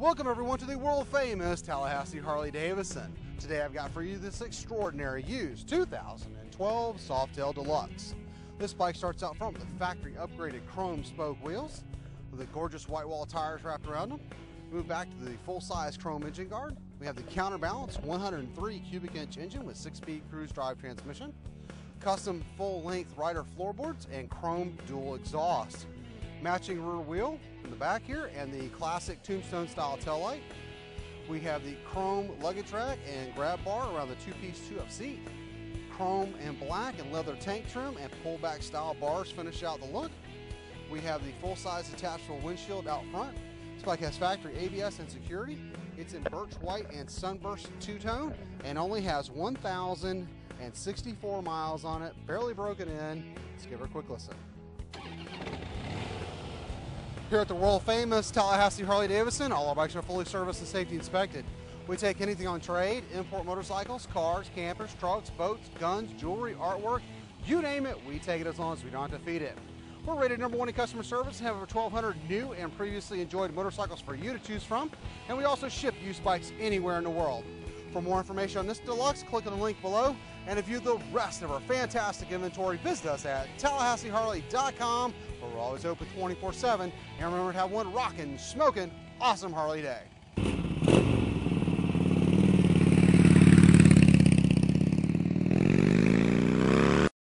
Welcome everyone to the world famous Tallahassee Harley Davidson. Today I've got for you this extraordinary used 2012 Softail Deluxe. This bike starts out front with the factory upgraded chrome spoke wheels with the gorgeous white wall tires wrapped around them. Move back to the full-size chrome engine guard. We have the counterbalance 103 cubic inch engine with 6-speed cruise drive transmission, custom full-length rider floorboards, and chrome dual exhaust matching rear wheel in the back here and the classic tombstone style tail light. We have the chrome luggage rack and grab bar around the two-piece two-up seat. Chrome and black and leather tank trim and pullback style bars finish out the look. We have the full-size detachable windshield out front. This has factory ABS and security. It's in birch white and sunburst two-tone and only has 1,064 miles on it, barely broken in. Let's give her a quick listen. Here at the world famous Tallahassee Harley Davidson, all our bikes are fully serviced and safety inspected. We take anything on trade, import motorcycles, cars, campers, trucks, boats, guns, jewelry, artwork, you name it, we take it as long as we don't have to feed it. We're rated number one in customer service and have over 1,200 new and previously enjoyed motorcycles for you to choose from. And we also ship used bikes anywhere in the world. For more information on this deluxe, click on the link below. And if you view the rest of our fantastic inventory, visit us at TallahasseeHarley.com, where we're always open 24 7. And remember to have one rocking, smoking, awesome Harley day.